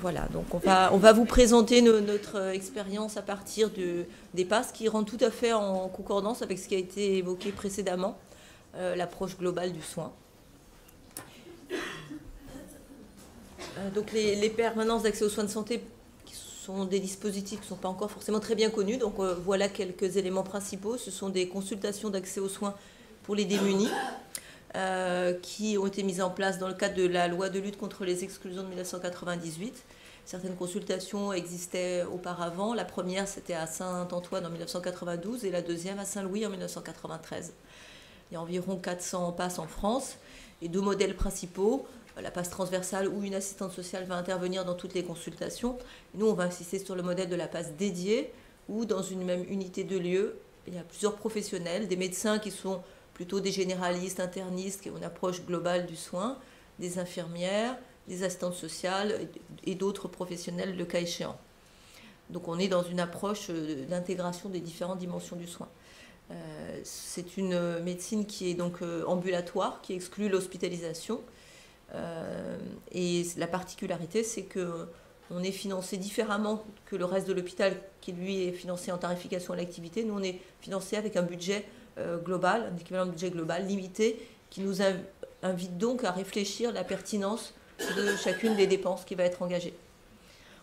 Voilà, donc on va, vous présenter notre expérience à partir de, des passes qui rendent tout à fait en concordance avec ce qui a été évoqué précédemment, euh, l'approche globale du soin. Euh, donc les, permanences d'accès aux soins de santé sont des dispositifs qui ne sont pas encore forcément très bien connus. Donc euh, voilà quelques éléments principaux. Ce sont des consultations d'accès aux soins pour les démunis. Qui ont été mises en place dans le cadre de la loi de lutte contre les exclusions de 1998. Certaines consultations existaient auparavant. La première, c'était à Saint-Antoine en 1992 et la deuxième à Saint-Louis en 1993. Il y a environ 400 passes en France et deux modèles principaux. La passe transversale où une assistante sociale va intervenir dans toutes les consultations. nous, on va insister sur le modèle de la passe dédiée où dans une même unité de lieu, il y a plusieurs professionnels, des médecins qui sont plutôt des généralistes, internistes, qui ont une approche globale du soin, des infirmières, des assistantes sociales et d'autres professionnels le cas échéant. Donc on est dans une approche euh, d'intégration des différentes dimensions du soin. Euh, c'est une médecine qui est donc euh, ambulatoire, qui exclut l'hospitalisation. et la particularité, c'est que on est financé différemment que le reste de l'hôpital, qui lui est financé en tarification à l'activité. Nous, on est financé avec un budget global, un équivalent de budget global limité, qui nous invite donc à réfléchir la pertinence de chacune des dépenses qui va être engagée.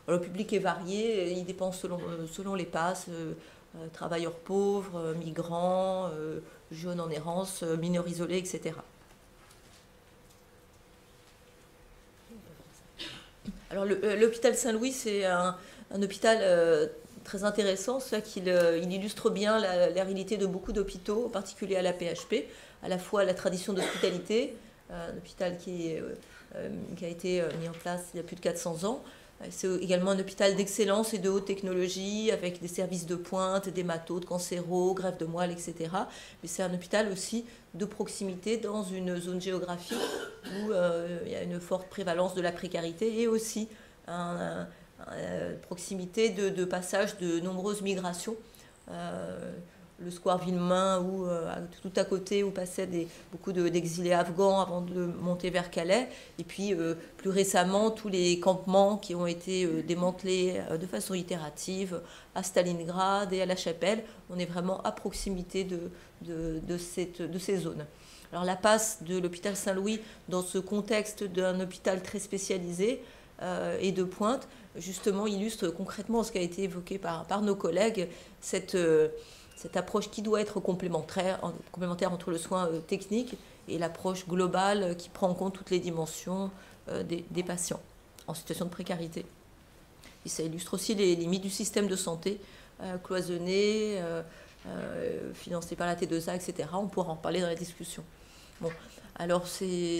le public est varié, il dépense selon, euh, selon les passes, euh, euh, travailleurs pauvres, migrants, jeunes en errance, mineurs isolés, etc. Alors l'hôpital Saint-Louis, c'est un, hôpital très intéressant, ça qu'il il illustre bien la, réalité de beaucoup d'hôpitaux, en particulier à la PHP, à la fois la tradition d'hospitalité, un hôpital qui euh, a été euh, mis en place il y a plus de 400 ans. Euh, c'est également un hôpital d'excellence et de haute technologie avec des services de pointe, des matos, de cancéro, greffe de moelle, etc. Mais c'est un hôpital aussi de proximité dans une zone géographique où il y a une forte prévalence de la précarité et aussi une proximité de, passage de nombreuses migrations le square Villemain, où, euh, tout à côté, où passaient beaucoup d'exilés afghans avant de monter vers Calais. Et puis, euh, plus récemment, tous les campements qui ont été euh, démantelés de façon itérative à Stalingrad et à La Chapelle. On est vraiment à proximité de, de, de ces zones. Alors, la passe de l'hôpital Saint-Louis dans ce contexte d'un hôpital très spécialisé et de pointe, justement, illustre concrètement ce qui a été évoqué par, nos collègues, cette cette approche qui doit être complémentaire, entre le soin euh, technique et l'approche globale euh, qui prend en compte toutes les dimensions euh, des, patients en situation de précarité. Et ça illustre aussi les limites du système de santé cloisonné, financé par la T2A, etc. On pourra en parler dans la discussion. Bon, alors c'est...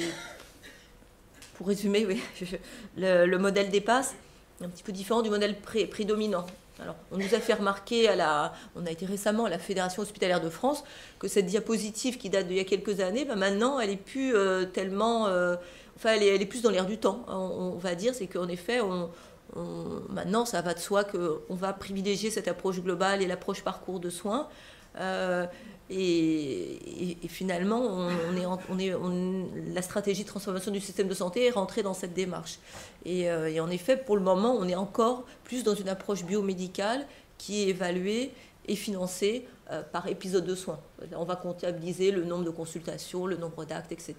Pour résumer, oui, le, le modèle dépasse un petit peu différent du modèle prédominant. Alors, on nous a fait remarquer, à la, on a été récemment à la Fédération hospitalière de France, que cette diapositive qui date d'il y a quelques années, ben maintenant, elle est plus euh, tellement. Euh, enfin, elle est, plus dans l'air du temps, on, va dire. C'est qu'en effet, on, maintenant, ça va de soi qu'on va privilégier cette approche globale et l'approche parcours de soins. Euh, et, finalement, on, est, on est, la stratégie de transformation du système de santé est rentrée dans cette démarche. Euh, et, en effet, pour le moment, on est encore plus dans une approche biomédicale qui est évaluée et financée euh, par épisode de soins. On va comptabiliser le nombre de consultations, le nombre d'actes, etc.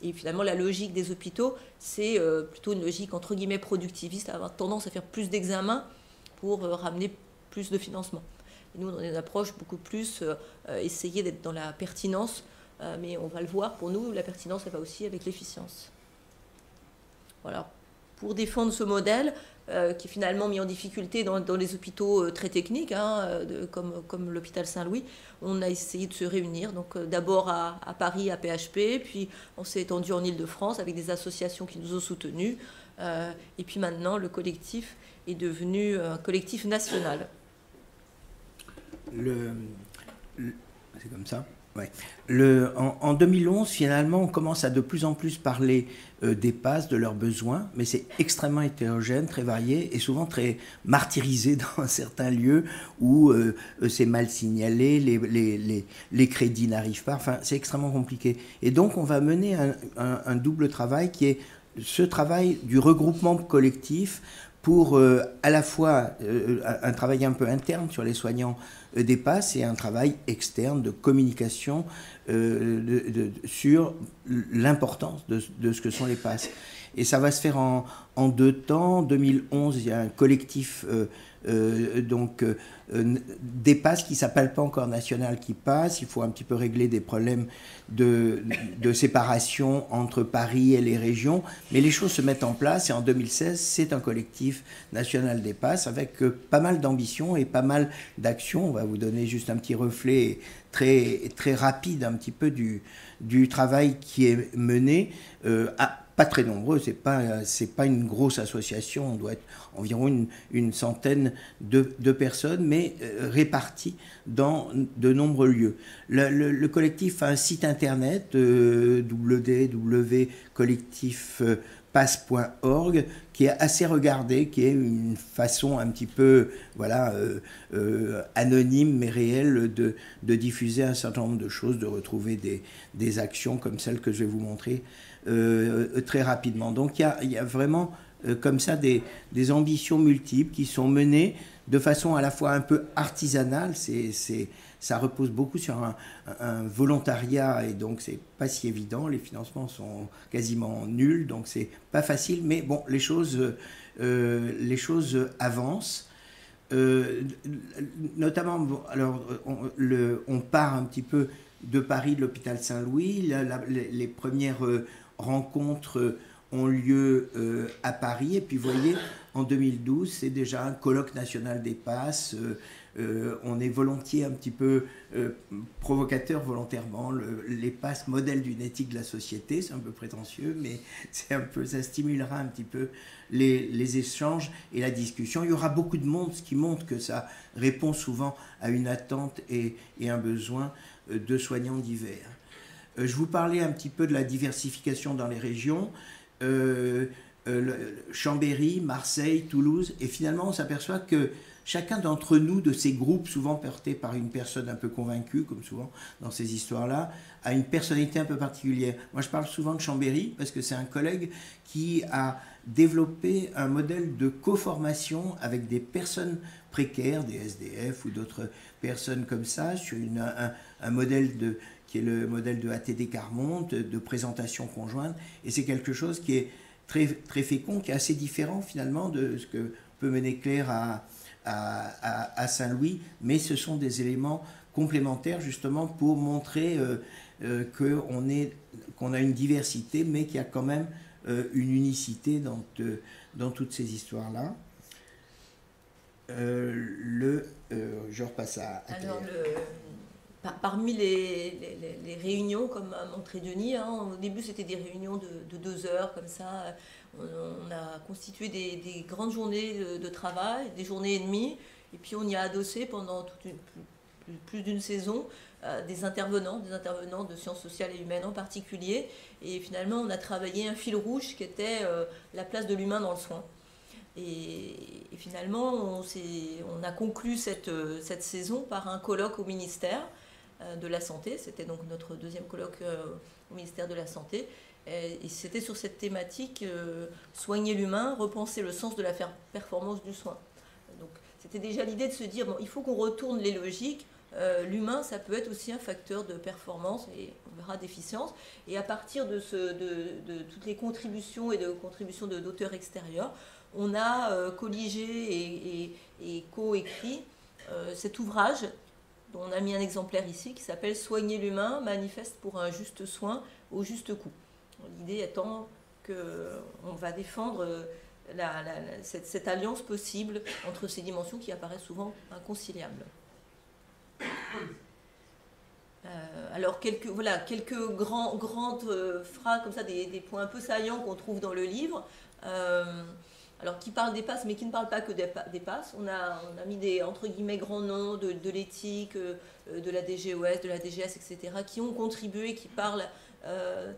Et finalement, la logique des hôpitaux, c'est euh, plutôt une logique entre guillemets productiviste, avoir tendance à faire plus d'examens pour ramener plus de financement nous, on a une approche beaucoup plus euh, euh, essayer d'être dans la pertinence, euh, mais on va le voir, pour nous, la pertinence, elle va aussi avec l'efficience. Voilà. Pour défendre ce modèle, qui est finalement mis en difficulté dans, les hôpitaux très techniques, hein, comme, comme l'hôpital Saint-Louis, on a essayé de se réunir. Donc d'abord à, à, Paris, à PHP, puis on s'est étendu en Ile-de-France avec des associations qui nous ont soutenus. et puis maintenant, le collectif est devenu un collectif national c'est comme ça. En, 2011, finalement, on commence à de plus en plus parler euh, des passes, de leurs besoins, mais c'est extrêmement hétérogène, très varié et souvent très martyrisé dans certains lieux où euh, c'est mal signalé, les, crédits n'arrivent pas, enfin c'est extrêmement compliqué. Et donc on va mener un, un, double travail qui est ce travail du regroupement collectif pour à la fois un travail un peu interne sur les soignants dépasse et un travail externe de communication sur l'importance de, ce que sont les passes. Et ça va se faire en, deux temps. En 2011, il y a un collectif euh, euh, donc euh, des passes qui s'appelle pas encore national qui passe. Il faut un petit peu régler des problèmes de, de, séparation entre Paris et les régions, mais les choses se mettent en place. Et en 2016, c'est un collectif national des passes avec pas mal d'ambition et pas mal d'actions. On va vous donner juste un petit reflet très très rapide un petit peu du du travail qui est mené. à, pas très nombreux, c'est pas pas une grosse association, on doit être environ une, une centaine de, de, personnes, mais euh, réparties dans de nombreux lieux. Le, le, collectif a un site internet euh, www.collectifpasse.org qui est assez regardé, qui est une façon un petit peu voilà euh, euh, anonyme mais réelle de, diffuser un certain nombre de choses, de retrouver des, actions comme celles que je vais vous montrer euh, très rapidement. Donc il y a, vraiment euh, comme ça des, ambitions multiples qui sont menées de façon à la fois un peu artisanale. C'est, ça repose beaucoup sur un, volontariat et donc c'est pas si évident. Les financements sont quasiment nuls, donc c'est pas facile. Mais bon, les choses, euh, les choses avancent. notamment, alors on, part un petit peu de Paris, de l'hôpital Saint-Louis. les, premières rencontres ont lieu euh, à Paris. Et puis, vous voyez, en 2012, c'est déjà un colloque national des passes. Euh, euh, on est volontiers un petit peu provocateur volontairement. les passes modèles d'une éthique de la société, c'est un peu prétentieux, mais c'est un peu, ça stimulera un petit peu les, échanges et la discussion. Il y aura beaucoup de monde, ce qui montre que ça répond souvent à une attente et un besoin de soignants divers. Euh, je vous parlais un petit peu de la diversification dans les régions. Euh, euh, Chambéry, Marseille, Toulouse, et finalement on s'aperçoit que chacun d'entre nous, de ces groupes souvent portés par une personne un peu convaincue, comme souvent dans ces histoires-là, a une personnalité un peu particulière. Moi je parle souvent de Chambéry parce que c'est un collègue qui a développé un modèle de co-formation avec des personnes précaires, des SDF ou d'autres personnes comme ça, sur une, un, un modèle de, qui est le modèle de ATD Carmonte, de présentation conjointe. Et c'est quelque chose qui est très, très fécond, qui est assez différent finalement de ce que peut mener Claire à, à, Saint-Louis, mais ce sont des éléments complémentaires justement pour montrer euh, euh, qu'on qu'on a une diversité, mais qu'il y a quand même euh, une unicité dans, dans toutes ces histoires-là. le, je repasse à, Alors, le, parmi les, réunions, comme a montré Denis, hein, au début c'était des réunions de, deux heures comme ça. On, a constitué des, grandes journées de, travail, des journées et demie, et puis on y a adossé pendant plus, d'une saison euh, des intervenants, des intervenants de sciences sociales et humaines en particulier. Et finalement on a travaillé un fil rouge qui était euh, la place de l'humain dans le soin. Et, finalement, on, a conclu cette, cette saison par un colloque au ministère euh, de la Santé. C'était donc notre deuxième colloque euh, au ministère de la Santé. Et c'était sur cette thématique euh, soigner l'humain, repenser le sens de la performance du soin. Donc c'était déjà l'idée de se dire bon, il faut qu'on retourne les logiques. l'humain, ça peut être aussi un facteur de performance et on verra d'efficience. Et à partir de, toutes les contributions et de contributions d'auteurs extérieurs, on a colligé et, et, co-écrit cet ouvrage on a mis un exemplaire ici qui s'appelle Soigner l'humain, manifeste pour un juste soin au juste coût. L'idée étant qu'on va défendre euh, cette, alliance possible entre ces dimensions qui apparaissent souvent inconciliables. Euh, alors quelques, voilà, quelques grands, grandes euh, phrases comme ça, des, points un peu saillants qu'on trouve dans le livre alors qui parle des passes, mais qui ne parle pas que des, passes. On a, on a mis des entre guillemets grands noms de, l'éthique, euh, de la DGOS, de la DGS, etc., qui ont contribué, qui parlent euh,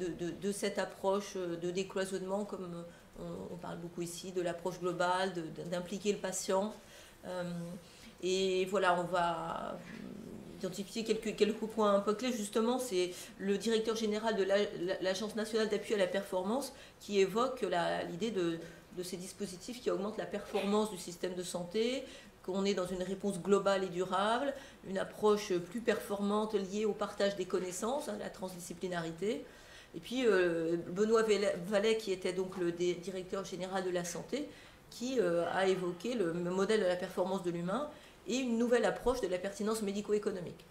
de, cette approche de décloisonnement, comme on, parle beaucoup ici, de l'approche globale, d'impliquer le patient. Euh, et voilà, on va identifié quelques, quelques points un peu clés. Justement, c'est le directeur général de l'Agence nationale d'appui à la performance qui évoque l'idée de, de, ces dispositifs qui augmentent la performance du système de santé, qu'on est dans une réponse globale et durable, une approche plus performante liée au partage des connaissances, hein, la transdisciplinarité. Et puis euh, Benoît Vallet, qui était donc le directeur général de la santé, qui euh, a évoqué le modèle de la performance de l'humain et une nouvelle approche de la pertinence médico-économique.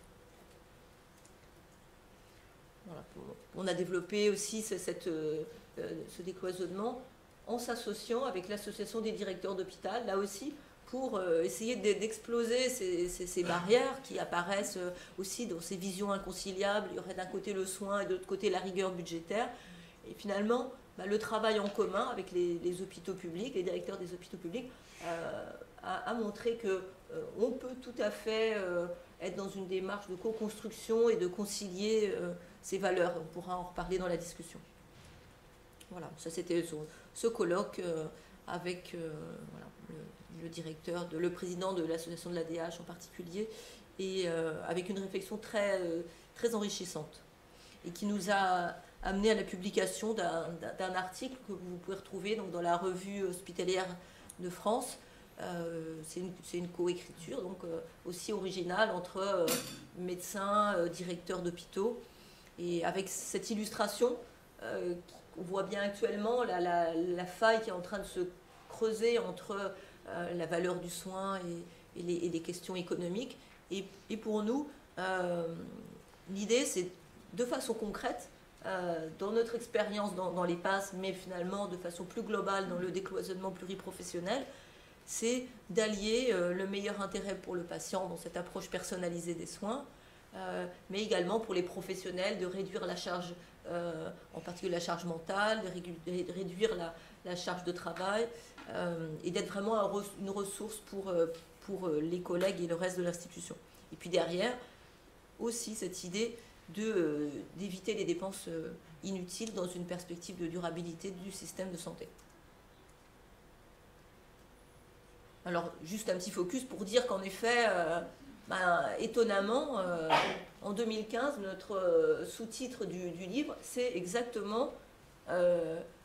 On a développé aussi euh, ce décloisonnement en s'associant avec l'association des directeurs d'hôpital, là aussi, pour euh, essayer d'exploser ces, barrières qui apparaissent euh, aussi dans ces visions inconciliables. Il y aurait d'un côté le soin et de l'autre côté la rigueur budgétaire. Et finalement, bah, le travail en commun avec les, hôpitaux publics, les directeurs des hôpitaux publics, a, montré que euh, peut tout à fait euh, être dans une démarche de co-construction et de concilier euh, ces valeurs. On pourra en reparler dans la discussion. Voilà, ça c'était ce, colloque avec le, directeur, le président de l'association de l'ADH en particulier, et avec une réflexion très, très enrichissante et qui nous a amené à la publication d'un article que vous pouvez retrouver donc, dans la revue hospitalière de France euh, c'est une, coécriture, donc euh, aussi originale entre euh, médecins, directeurs d'hôpitaux. Et avec cette illustration, on voit bien actuellement la, faille qui est en train de se creuser entre la valeur du soin et, les, questions économiques. Et, pour nous, l'idée, c'est de façon concrète, dans notre expérience dans, dans, les passes, mais finalement de façon plus globale dans le décloisonnement pluriprofessionnel, c'est d'allier euh, le meilleur intérêt pour le patient dans cette approche personnalisée des soins, euh, mais également pour les professionnels de réduire la charge, euh, en particulier la charge mentale, de, réduire la, charge de travail et d'être vraiment une ressource pour, pour les collègues et le reste de l'institution. Et puis derrière, aussi cette idée d'éviter les dépenses inutiles dans une perspective de durabilité du système de santé. Alors, juste un petit focus pour dire qu'en effet, euh, ben, étonnamment, euh, en 2015, notre euh, sous-titre du, livre, c'est exactement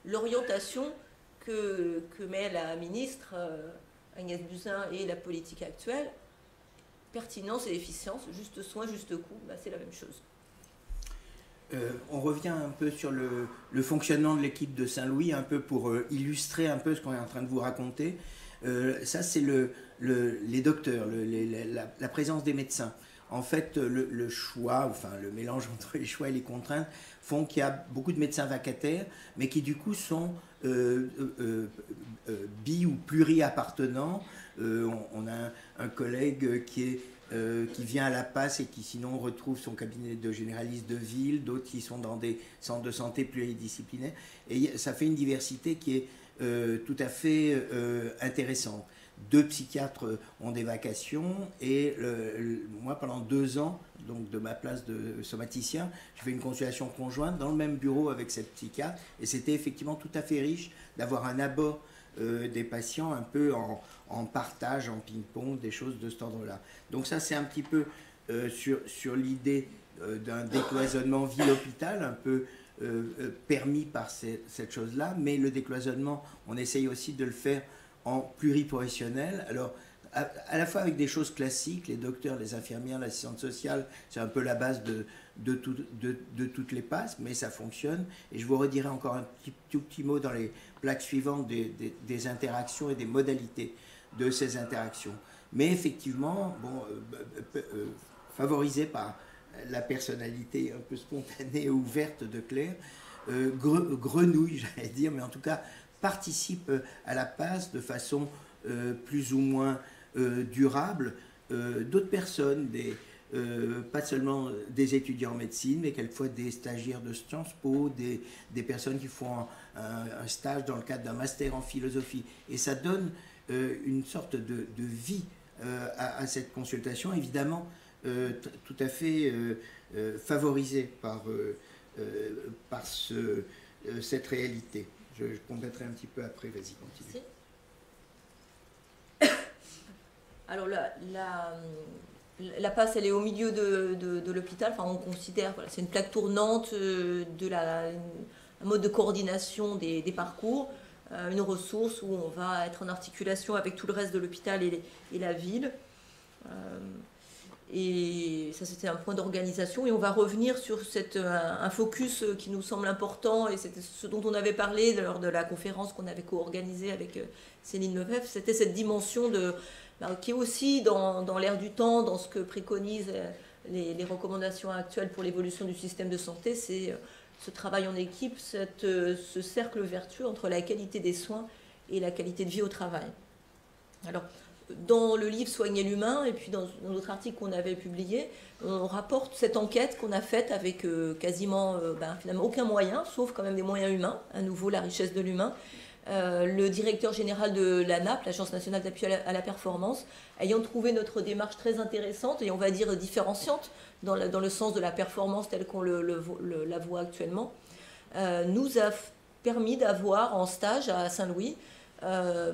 l'orientation que, met la ministre Agnès Buzyn et la politique actuelle. Pertinence et efficience, juste soin, juste coût, ben, c'est la même chose. on revient un peu sur le, fonctionnement de l'équipe de Saint-Louis, un peu pour illustrer un peu ce qu'on est en train de vous raconter. Euh, ça, c'est le, les docteurs, la, présence des médecins. En fait, le, choix, enfin le mélange entre les choix et les contraintes font qu'il y a beaucoup de médecins vacataires, mais qui du coup sont euh, euh, bi ou pluri-appartenants. On, a un, collègue qui est qui vient à la passe et qui sinon retrouve son cabinet de généraliste de ville, d'autres qui sont dans des centres de santé pluridisciplinaires. Et ça fait une diversité qui est euh, tout à fait euh, intéressant. Deux psychiatres ont des vacations et moi, pendant deux ans, donc de ma place de somaticien, je fais une consultation conjointe dans le même bureau avec cette psychiatre et c'était effectivement tout à fait riche d'avoir un abord euh, des patients un peu en, partage, en ping-pong, des choses de cet ordre-là. Donc ça, c'est un petit peu sur, sur l'idée d'un décloisonnement ville-hôpital, un peu euh, euh, permis par cette chose-là, mais le décloisonnement, on essaye aussi de le faire pluriprofessionnel. Alors, à, la fois avec des choses classiques, les docteurs, les infirmières, l'assistante sociale, c'est un peu la base de, de, toutes les passes, mais ça fonctionne. Et je vous redirai encore un petit, tout petit mot dans les plaques suivantes des, interactions et des modalités de ces interactions. Mais effectivement, bon, euh, favorisé par la personnalité un peu spontanée et ouverte de Claire, euh, grenouille, j'allais dire, mais en tout cas participe à la passe de façon euh, plus ou moins euh, durable d'autres personnes, des, pas seulement des étudiants en médecine, mais quelquefois des stagiaires de Sciences Po, des, des personnes qui font un, stage dans le cadre d'un master en philosophie. Et ça donne une sorte de, vie à, à, cette consultation. Évidemment, euh, tout à fait euh, euh, favorisé par, par ce, cette réalité. Je, compléterai un petit peu après, vas-y, continue. Alors la, la passe, elle est au milieu de, l'hôpital. Enfin, on considère, voilà, c'est une plaque tournante de la, un mode de coordination des, parcours, une ressource où on va être en articulation avec tout le reste de l'hôpital et, et, la ville. Et ça, c'était un point d'organisation. Et on va revenir sur cette, un, focus qui nous semble important, et c'était ce dont on avait parlé lors de la conférence qu'on avait co-organisée avec euh, Céline Lefebvre, c'était cette dimension de, bah, qui est aussi dans, dans l'air du temps, dans ce que préconisent euh, les, les recommandations actuelles pour l'évolution du système de santé, c'est euh, ce travail en équipe, cette, ce cercle vertueux entre la qualité des soins et la qualité de vie au travail. Alors, dans le livre Soigner l'humain, et puis dans notre article qu'on avait publié, on rapporte cette enquête qu'on a faite avec euh, quasiment euh, ben, finalement aucun moyen, sauf quand même des moyens humains, à nouveau la richesse de l'humain. Euh, le directeur général de l'ANAP, l'Agence nationale d'appui à, la performance, ayant trouvé notre démarche très intéressante et on va dire différenciante dans, le sens de la performance telle qu'on la voit actuellement, nous a permis d'avoir en stage à Saint-Louis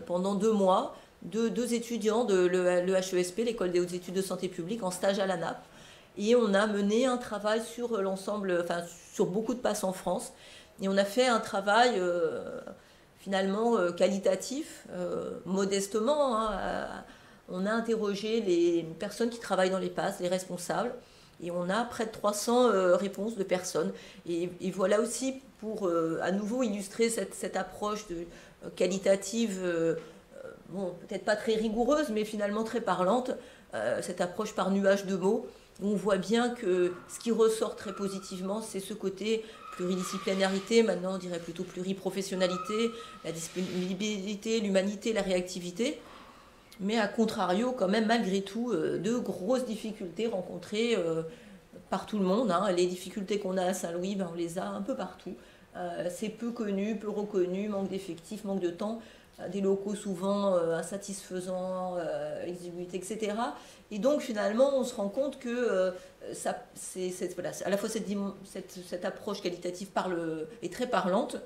pendant deux mois deux, étudiants de l'EHESP, l'École des hautes études de santé publique, en stage à la NAP. Et on a mené un travail sur l'ensemble, enfin sur beaucoup de passes en France. Et on a fait un travail euh, finalement euh, qualitatif, euh, modestement. Hein, on a interrogé les personnes qui travaillent dans les passes, les responsables, et on a près de 300 réponses de personnes. Et, voilà aussi pour à nouveau illustrer cette, cette approche de, qualitative bon, peut-être pas très rigoureuse, mais finalement très parlante, euh, cette approche par nuage de mots, où on voit bien que ce qui ressort très positivement, c'est ce côté pluridisciplinarité, maintenant on dirait plutôt pluriprofessionnalité, la disponibilité, l'humanité, la réactivité, mais à contrario, quand même, malgré tout, euh, de grosses difficultés rencontrées euh, par tout le monde. Hein. Les difficultés qu'on a à Saint-Louis, ben, on les a un peu partout. c'est peu connu, peu reconnu, manque d'effectifs, manque de temps des locaux souvent euh, insatisfaisants, euh, etc. Et donc finalement, on se rend compte que euh, c'est, voilà, à la fois cette, approche qualitative parle, est très parlante,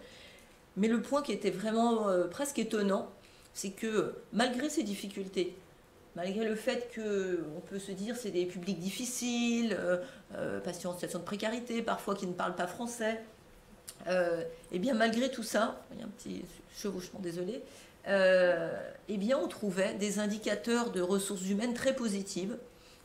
mais le point qui était vraiment euh, presque étonnant, c'est que malgré ces difficultés, malgré le fait qu'on peut se dire c'est des publics difficiles, patients en situation de précarité, parfois qui ne parlent pas français, et eh bien malgré tout ça, il y a un petit chevauchement, désolé, euh, eh bien, on trouvait des indicateurs de ressources humaines très positives.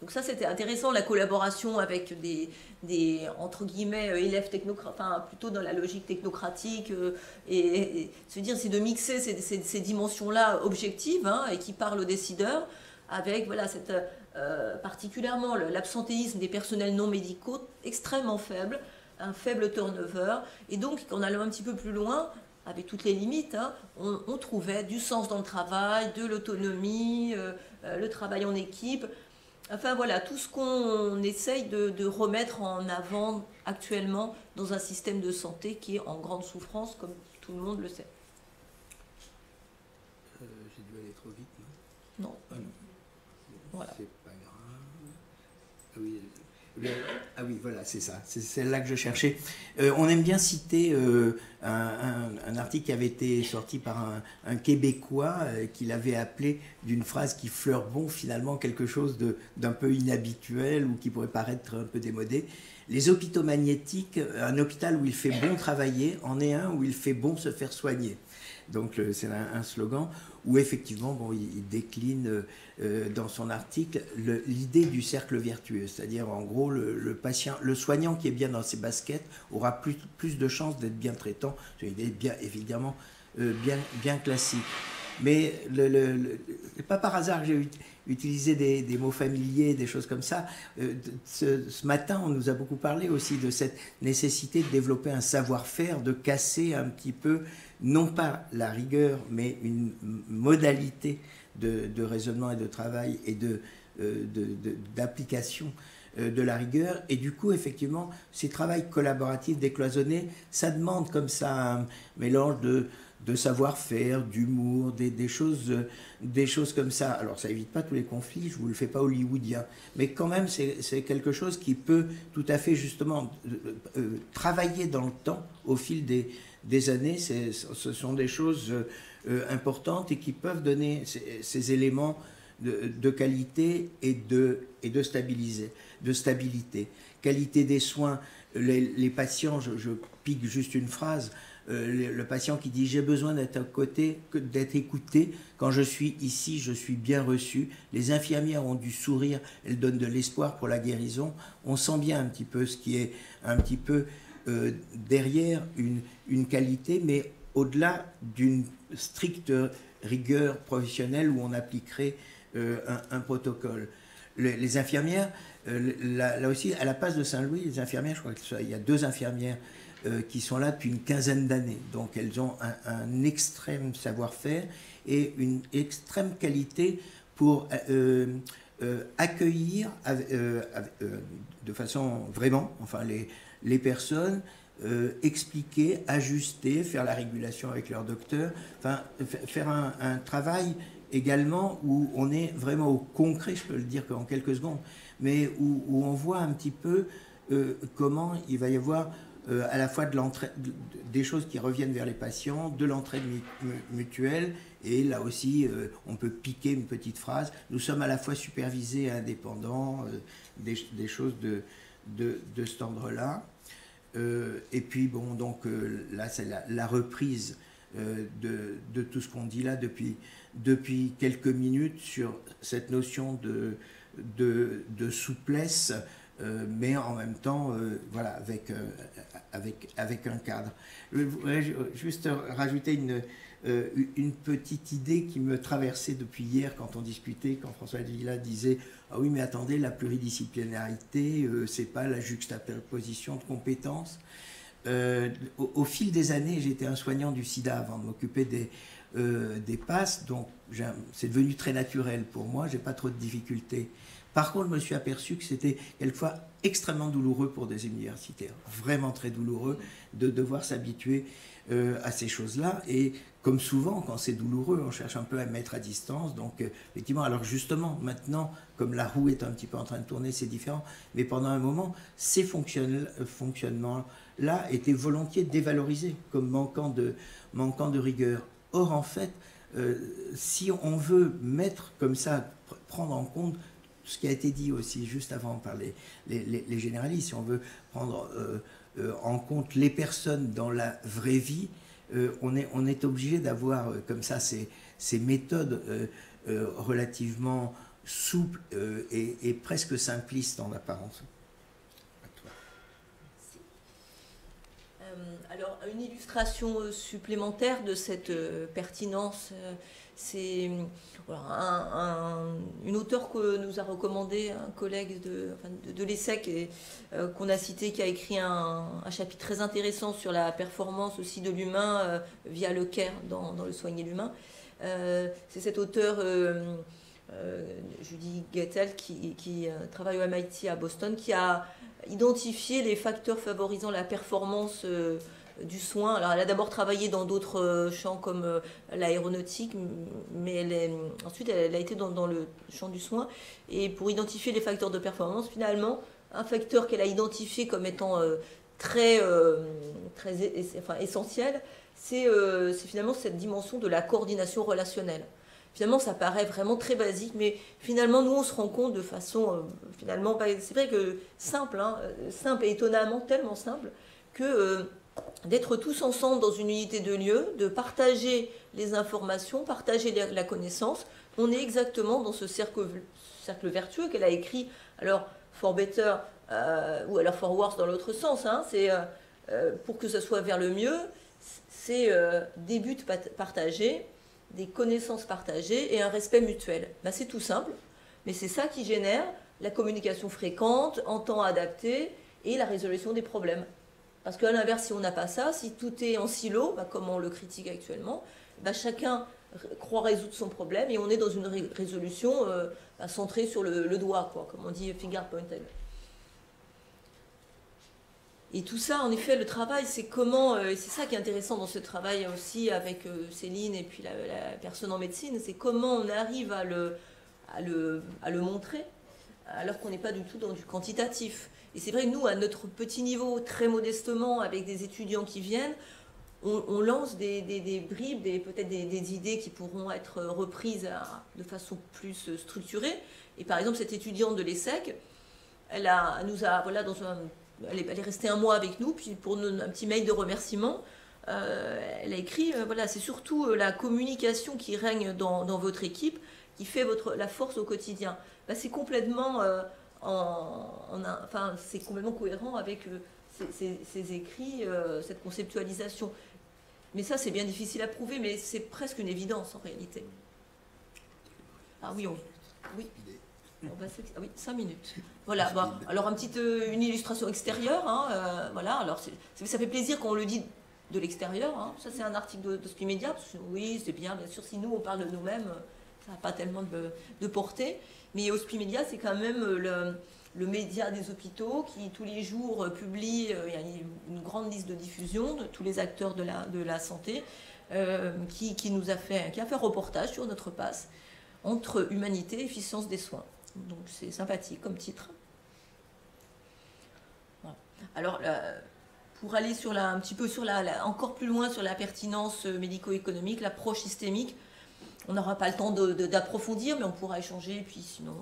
Donc ça, c'était intéressant, la collaboration avec des, des entre guillemets, euh, élèves technocratiques, enfin, plutôt dans la logique technocratique, euh, et, se dire, c'est de mixer ces, ces, dimensions-là objectives, hein, et qui parlent aux décideurs, avec, voilà, cette, particulièrement l'absentéisme des personnels non médicaux extrêmement faible, un faible turnover, et donc, en allant un petit peu plus loin, avec toutes les limites, hein, on, trouvait du sens dans le travail, de l'autonomie, euh, euh, le travail en équipe. Enfin voilà, tout ce qu'on essaye de, remettre en avant actuellement dans un système de santé qui est en grande souffrance, comme tout le monde le sait. Euh, j'ai dû aller trop vite, non? Non. Ah voilà. C'est pas grave. Ah oui, ah oui, voilà, c'est ça. C'est celle-là que je cherchais. Euh, on aime bien citer euh, un, article qui avait été sorti par un, Québécois euh, qu'il avait appelé d'une phrase qui fleure bon finalement quelque chose d'un peu inhabituel ou qui pourrait paraître un peu démodé. Les hôpitaux magnétiques, un hôpital où il fait bon travailler en est un où il fait bon se faire soigner. Donc c'est un, slogan où effectivement bon, il, décline euh, dans son article l'idée du cercle vertueux, c'est-à-dire en gros le, patient, le soignant qui est bien dans ses baskets aura plus, de chances d'être bien traitant. C'est une idée bien évidemment euh, bien classique. Mais le, pas par hasard que j'ai utilisé des, mots familiers, des choses comme ça. Euh, ce, matin, on nous a beaucoup parlé aussi de cette nécessité de développer un savoir-faire, de casser un petit peu non pas la rigueur, mais une modalité de, raisonnement et de travail et euh, d'application de, de, la rigueur. Et du coup, effectivement, ces travails collaboratifs décloisonnés, ça demande comme ça un mélange de, de savoir-faire, d'humour, des, choses, des choses comme ça. Alors ça évite pas tous les conflits, je vous le fais pas hollywoodien, mais quand même c'est quelque chose qui peut tout à fait justement euh, euh, travailler dans le temps au fil des, années, ce sont des choses euh, importantes et qui peuvent donner ces, éléments de, qualité et de, et de, stabiliser, de stabilité. Qualité des soins, les, patients, je, pique juste une phrase, euh, le, patient qui dit j'ai besoin d'être côté, d'être écouté. Quand je suis ici, je suis bien reçu. Les infirmières ont du sourire, elles donnent de l'espoir pour la guérison. On sent bien un petit peu ce qui est un petit peu euh, derrière une, une qualité, mais au-delà d'une stricte rigueur professionnelle où on appliquerait euh, un, protocole. Les, infirmières, là, aussi, à la passe de Saint-Louis, les infirmières, je crois qu'il y a deux infirmières euh, qui sont là depuis une quinzaine d'années. Donc elles ont un, extrême savoir-faire et une extrême qualité pour euh, euh, accueillir de façon vraiment, enfin les, les personnes, expliquer, ajuster, faire la régulation avec leur docteur, enfin faire un, travail également où on est vraiment au concret, je peux le dire qu'en quelques secondes, mais où, où, on voit un petit peu comment il va y avoir euh, à la fois de des choses qui reviennent vers les patients, de l'entraide mutuelle, et là aussi, euh, on peut piquer une petite phrase. Nous sommes à la fois supervisés et indépendants, euh, des, choses de, de, de cet ordre-là. et puis, bon, donc là, c'est la, reprise de, de, tout ce qu'on dit là depuis, depuis quelques minutes sur cette notion de, de souplesse euh, mais en même temps, euh, voilà, avec, euh, avec, avec un cadre. Je voudrais juste rajouter une, une petite idée qui me traversait depuis hier quand on discutait, quand François Villa disait Ah oui, mais attendez, la pluridisciplinarité, c'est pas la juxtaposition de compétences. Au, au, fil des années, j'étais un soignant du sida avant de m'occuper des, des passes, donc c'est devenu très naturel pour moi, j'ai pas trop de difficultés. Par contre, je me suis aperçu que c'était quelquefois extrêmement douloureux pour des universitaires, vraiment très douloureux de devoir s'habituer euh, à ces choses-là. Et comme souvent, quand c'est douloureux, on cherche un peu à mettre à distance. Donc, euh, effectivement, alors justement, maintenant, comme la roue est un petit peu en train de tourner, c'est différent. Mais pendant un moment, ces fonctionnements-là étaient volontiers dévalorisés comme manquant de, manquant de rigueur. Or, en fait, euh, si on veut mettre comme ça, prendre en compte ce qui a été dit aussi juste avant par les, généralistes, si on veut prendre euh, euh, en compte les personnes dans la vraie vie, euh, on, est, obligé d'avoir comme ça ces, méthodes relativement souples et, presque simplistes en apparence. Alors, une illustration supplémentaire de cette pertinence, c'est une auteure que nous a recommandé un collègue de, l'ESSEC euh, qu'on a cité, qui a écrit un, chapitre très intéressant sur la performance aussi de l'humain euh, via le CARE dans, le soigner l'humain. Euh, c'est cet auteur, Judy Gettel, qui, qui travaille au MIT à Boston, qui a identifié les facteurs favorisant la performance du soin. Alors, elle a d'abord travaillé dans d'autres euh, champs comme euh, l'aéronautique, mais elle ensuite, elle a été dans, le champ du soin. Et pour identifier les facteurs de performance, finalement, un facteur qu'elle a identifié comme étant euh, très, très enfin, essentiel, c'est finalement cette dimension de la coordination relationnelle. Finalement, ça paraît vraiment très basique, mais finalement, nous, on se rend compte de façon, finalement, c'est vrai que simple, hein, simple et étonnamment tellement simple, que d'être tous ensemble dans une unité de lieu, de partager les informations, partager la connaissance. On est exactement dans ce cercle, vertueux qu'elle a écrit, alors for better euh, ou alors for worse dans l'autre sens. Hein. c'est euh, euh, pour que ce soit vers le mieux, c'est des buts partagés, des connaissances partagées et un respect mutuel. Ben, c'est tout simple, mais c'est ça qui génère la communication fréquente, en temps adapté et la résolution des problèmes. Parce qu'à l'inverse, si on n'a pas ça, si tout est en silo, bah, comme on le critique actuellement, bah, chacun croit résoudre son problème et on est dans une résolution euh, centrée sur le, doigt, quoi, comme on dit finger pointed. Et tout ça, en effet, le travail, c'est comment, euh, et c'est ça qui est intéressant dans ce travail aussi avec euh, Céline et puis la, personne en médecine, c'est comment on arrive à le, montrer alors qu'on n'est pas du tout dans du quantitatif. Et c'est vrai, nous, à notre petit niveau, très modestement, avec des étudiants qui viennent, on, lance des, bribes, des, peut-être des, idées qui pourront être reprises de façon plus structurée. Et par exemple, cette étudiante de l'ESSEC, elle, a, nous a, voilà, dans un, elle, est, restée un mois avec nous, puis pour un petit mail de remerciement, euh, elle a écrit, euh, voilà, c'est surtout euh, la communication qui règne dans, votre équipe qui fait votre, la force au quotidien. Bah, c'est complètement, en, enfin, complètement cohérent avec ces, écrits, cette conceptualisation. Mais ça, c'est bien difficile à prouver, mais c'est presque une évidence en réalité. Ah oui, on, oui. Ah oui, cinq minutes. Voilà. Bon, alors un petit, une illustration extérieure. Hein, voilà. Alors ça fait plaisir qu'on le dit de l'extérieur. Hein. Ça, c'est un article de, oui, c'est bien, bien sûr, si nous, on parle de nous-mêmes, ça n'a pas tellement de, portée. Mais Hospimedia, c'est quand même le, le, média des hôpitaux qui, tous les jours, publie euh, a une grande liste de diffusion de tous les acteurs de la, de la santé, euh, qui, qui, nous a fait, qui a fait un reportage sur notre passe entre humanité et efficience des soins. Donc, c'est sympathique comme titre. Alors, pour aller sur la, un petit peu sur la, encore plus loin sur la pertinence euh, médico-économique, l'approche systémique. On n'aura pas le temps d'approfondir, mais on pourra échanger, puis sinon,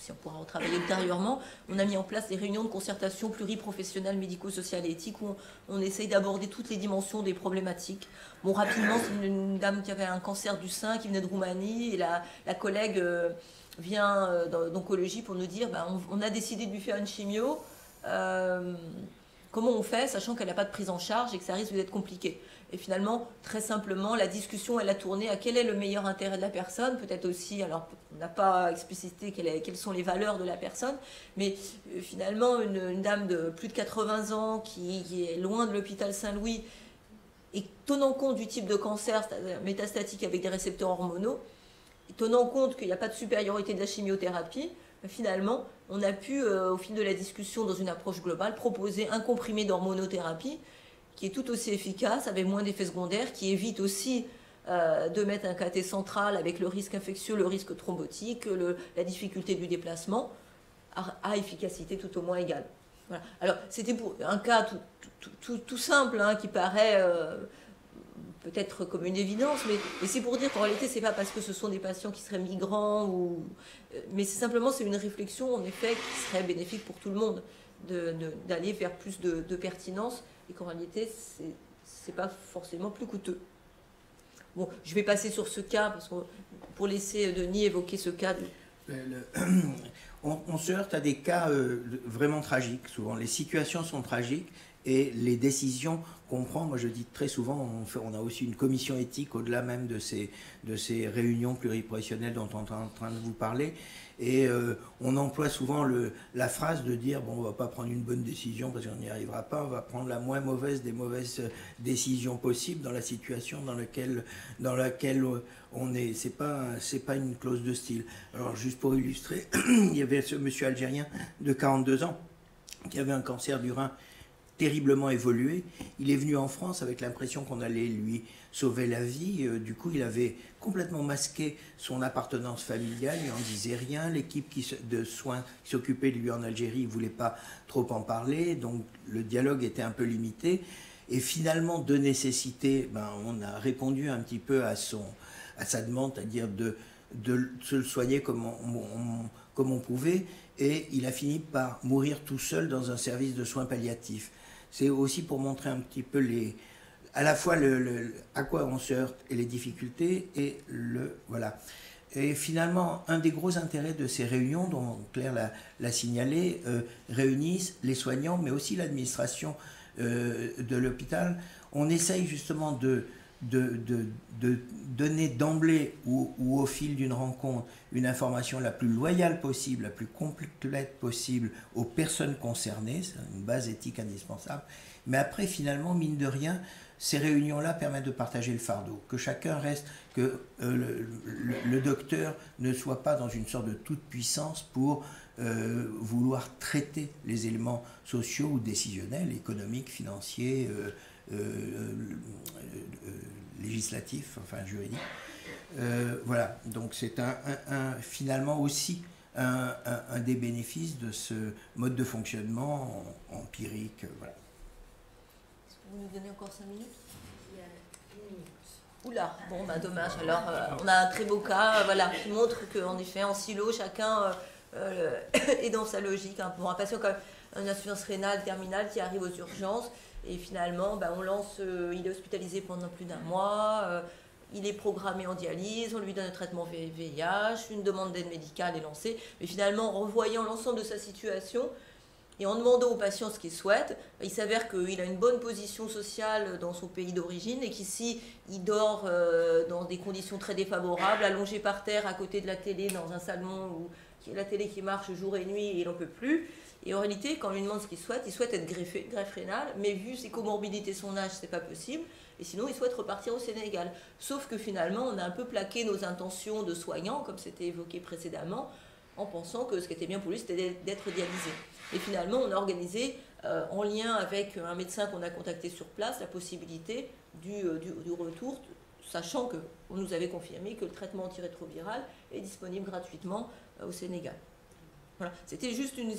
si on pourra retravailler ultérieurement. On a mis en place des réunions de concertation pluriprofessionnelle, médico-sociale et éthique, où on, essaye d'aborder toutes les dimensions des problématiques. Bon, rapidement, c'est une, dame qui avait un cancer du sein, qui venait de Roumanie, et la, collègue euh, vient euh, d'oncologie pour nous dire, ben, on, a décidé de lui faire une chimio. Comment on fait, sachant qu'elle n'a pas de prise en charge et que ça risque d'être compliqué Et finalement, très simplement, la discussion, elle a tourné à quel est le meilleur intérêt de la personne, peut-être aussi, alors on n'a pas explicité quelles, sont les valeurs de la personne, mais euh, finalement, une, dame de plus de 80 ans qui, est loin de l'hôpital Saint-Louis et tenant compte du type de cancer métastatique avec des récepteurs hormonaux, tenant compte qu'il n'y a pas de supériorité de la chimiothérapie, finalement, on a pu, euh, au fil de la discussion, dans une approche globale, proposer un comprimé d'hormonothérapie qui est tout aussi efficace, avec moins d'effets secondaires, qui évite aussi euh, de mettre un cathé central avec le risque infectieux, le risque thrombotique, la difficulté du déplacement, à, efficacité tout au moins égale. Alors, c'était un cas tout, simple, hein, qui paraît euh, peut-être comme une évidence, mais, c'est pour dire qu'en réalité, c'est pas parce que ce sont des patients qui seraient migrants, ou, euh, mais c'est simplement c'est une réflexion en effet qui serait bénéfique pour tout le monde d'aller vers plus de, pertinence et qu'en réalité, c'est pas forcément plus coûteux. Bon, je vais passer sur ce cas parce pour laisser Denis évoquer ce cas. on, se heurte à des cas euh, vraiment tragiques. Souvent, les situations sont tragiques et les décisions qu'on prend, moi je dis très souvent, on, a aussi une commission éthique au-delà même de ces, de ces réunions pluriprofessionnelles dont on est en train de vous parler, et euh, on emploie souvent le, la phrase de dire, bon, on va pas prendre une bonne décision parce qu'on n'y arrivera pas, on va prendre la moins mauvaise des mauvaises décisions possibles dans la situation dans laquelle, dans laquelle on est. C'est pas, pas une clause de style. Alors juste pour illustrer, il y avait ce monsieur algérien de 42 ans qui avait un cancer du rein terriblement évolué. Il est venu en France avec l'impression qu'on allait lui sauver la vie. Euh, du coup, il avait complètement masqué son appartenance familiale, il n'en disait rien. L'équipe de soins qui s'occupait de lui en Algérie ne voulait pas trop en parler, donc le dialogue était un peu limité. Et finalement, de nécessité, ben, on a répondu un petit peu à, son, à sa demande, c'est-à-dire de, de se soigner comme comme on pouvait. Et il a fini par mourir tout seul dans un service de soins palliatifs c'est aussi pour montrer un petit peu les, à la fois le, à quoi on se heurte et les difficultés et le voilà. Et finalement, un des gros intérêts de ces réunions, dont Claire l'a signalé, euh, réunissent les soignants, mais aussi l'administration euh, de l'hôpital. On essaye justement de de, de, donner d'emblée ou, au fil d'une rencontre une information la plus loyale possible, la plus complète possible aux personnes concernées, c'est une base éthique indispensable. Mais après, finalement, mine de rien, ces réunions-là permettent de partager le fardeau, que chacun reste, que euh, le, docteur ne soit pas dans une sorte de toute puissance pour euh, vouloir traiter les éléments sociaux ou décisionnels, économiques, financiers, euh, législatif, enfin juridique. Euh, voilà, donc c'est un, finalement aussi un, des bénéfices de ce mode de fonctionnement empirique. Voilà. Est-ce que vous nous donnez encore 5 minutes? Oula, bon, bah dommage. Alors, on a un très beau cas, voilà, qui montre qu'en effet, en silo, chacun est dans sa logique. Hein. Pour un patient comme une insuffisance rénale terminale qui arrive aux urgences, et finalement, bah, on lance, il est hospitalisé pendant plus d'un mois il est programmé en dialyse, on lui donne un traitement VIH, une demande d'aide médicale est lancée, mais finalement, en revoyant l'ensemble de sa situation et en demandant au patient ce qu'il souhaite, il s'avère qu'il a une bonne position sociale dans son pays d'origine et qu'ici, il dort euh, dans des conditions très défavorables, allongé par terre à côté de la télé dans un salon où la télé qui marche jour et nuit et il n'en peut plus. Et en réalité, quand on lui demande ce qu'il souhaite, il souhaite être greffé, greffe rénale, mais vu ses comorbidités, son âge, c'est pas possible. Et sinon, il souhaite repartir au Sénégal. Sauf que finalement, on a un peu plaqué nos intentions de soignants, comme c'était évoqué précédemment, en pensant que ce qui était bien pour lui, c'était d'être dialysé. Et finalement, on a organisé, euh, en lien avec un médecin qu'on a contacté sur place, la possibilité du, euh, retour, sachant qu'on nous avait confirmé que le traitement antirétroviral est disponible gratuitement euh, au Sénégal. C'était juste une,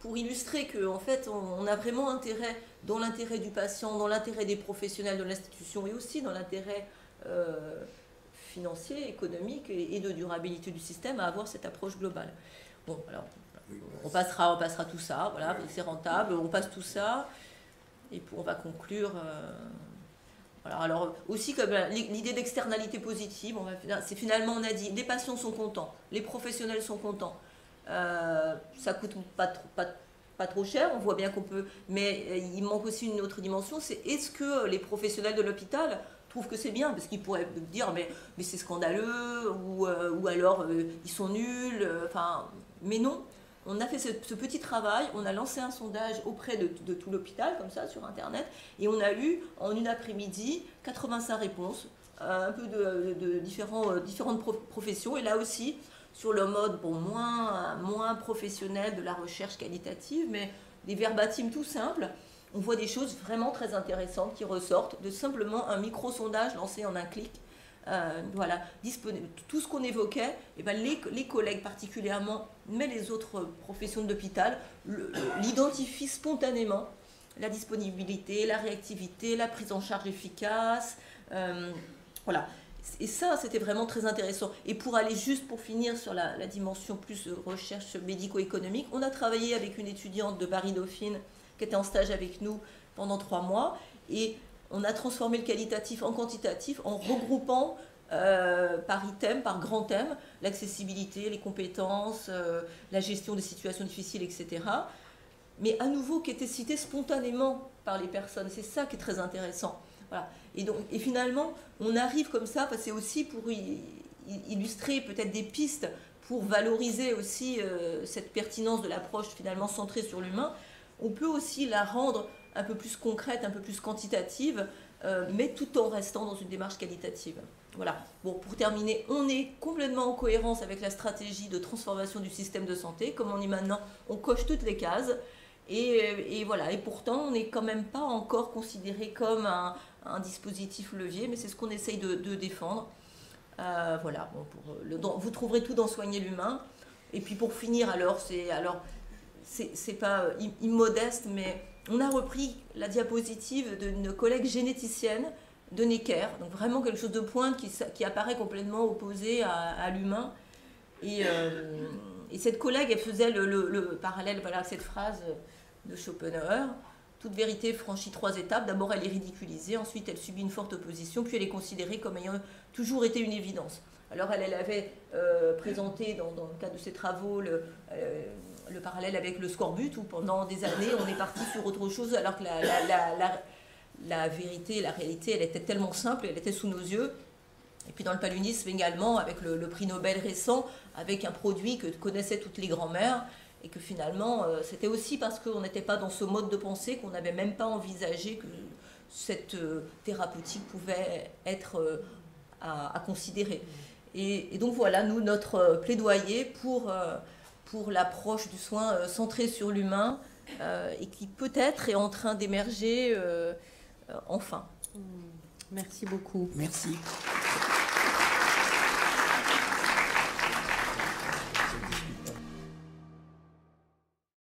pour illustrer qu'en en fait, on, a vraiment intérêt, dans l'intérêt du patient, dans l'intérêt des professionnels de l'institution et aussi dans l'intérêt euh, financier, économique et, de durabilité du système, à avoir cette approche globale. Bon, alors, on passera, on passera tout ça, voilà, c'est rentable, on passe tout ça, et on va conclure. Euh, voilà, alors aussi comme l'idée d'externalité positive, c'est finalement on a dit les patients sont contents, les professionnels sont contents, euh, ça coûte pas trop, cher, on voit bien qu'on peut, mais euh, il manque aussi une autre dimension, c'est est-ce que les professionnels de l'hôpital trouvent que c'est bien? Parce qu'ils pourraient dire, mais, c'est scandaleux, ou, euh, alors ils sont nuls, enfin, mais non. On a fait ce, petit travail, on a lancé un sondage auprès de, tout l'hôpital, comme ça, sur Internet, et on a eu en une après-midi 85 réponses, un peu de, différentes professions, et là aussi, sur le mode moins, professionnel de la recherche qualitative, mais des verbatims tout simples, on voit des choses vraiment très intéressantes qui ressortent de simplement un micro-sondage lancé en un clic. Euh, voilà. Tout ce qu'on évoquait, eh ben les, les, collègues particulièrement, mais les autres professions d'hôpital, l'identifient spontanément. La disponibilité, la réactivité, la prise en charge efficace. Euh, voilà. Et ça, c'était vraiment très intéressant. Et pour aller juste pour finir sur la, dimension plus recherche médico-économique, on a travaillé avec une étudiante de Paris-Dauphine qui était en stage avec nous pendant trois mois. Et on a transformé le qualitatif en quantitatif en regroupant euh, par item, par grand thème, l'accessibilité, les compétences, euh, la gestion des situations difficiles, etc. Mais à nouveau, qui était cité spontanément par les personnes. C'est ça qui est très intéressant. Et, donc, et finalement, on arrive comme ça, c'est aussi pour illustrer peut-être des pistes pour valoriser aussi euh, cette pertinence de l'approche finalement centrée sur l'humain. On peut aussi la rendre un peu plus concrète, un peu plus quantitative, euh, mais tout en restant dans une démarche qualitative. Voilà. Bon, pour terminer, on est complètement en cohérence avec la stratégie de transformation du système de santé. Comme on dit maintenant, on coche toutes les cases. Et, et voilà. Et pourtant, on n'est quand même pas encore considéré comme un, un dispositif levier, mais c'est ce qu'on essaye de, défendre. Euh, voilà, bon, pour le, vous trouverez tout dans Soigner l'humain. Et puis pour finir, alors, c'est alors c'est pas euh, immodeste, mais on a repris la diapositive d'une collègue généticienne de Necker, donc vraiment quelque chose de pointe qui, qui apparaît complètement opposé à, l'humain. Et, euh, et, cette collègue, elle faisait le, le parallèle, voilà, cette phrase de Schopenhauer. Toute vérité franchit trois étapes. D'abord, elle est ridiculisée, ensuite, elle subit une forte opposition, puis elle est considérée comme ayant toujours été une évidence. Alors, elle, avait euh, présenté dans, le cadre de ses travaux le, euh, le, parallèle avec le scorbut, où pendant des années, on est parti sur autre chose, alors que la, vérité, la réalité, elle était tellement simple, elle était sous nos yeux. Et puis dans le palunisme également, avec le, le prix Nobel récent, avec un produit que connaissaient toutes les grand-mères, et que finalement, euh, c'était aussi parce qu'on n'était pas dans ce mode de pensée qu'on n'avait même pas envisagé que cette euh, thérapeutique pouvait être euh, à, considérer. Et, donc voilà, nous, notre plaidoyer pour, pour l'approche du soin centré sur l'humain et qui peut-être est en train d'émerger enfin. Merci beaucoup. Merci.